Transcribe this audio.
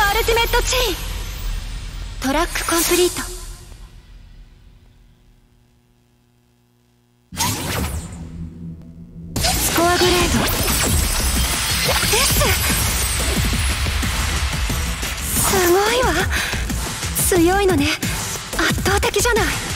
ultimate chain track complete。 score grade。です。すごいわ。強いのね。圧倒的じゃない。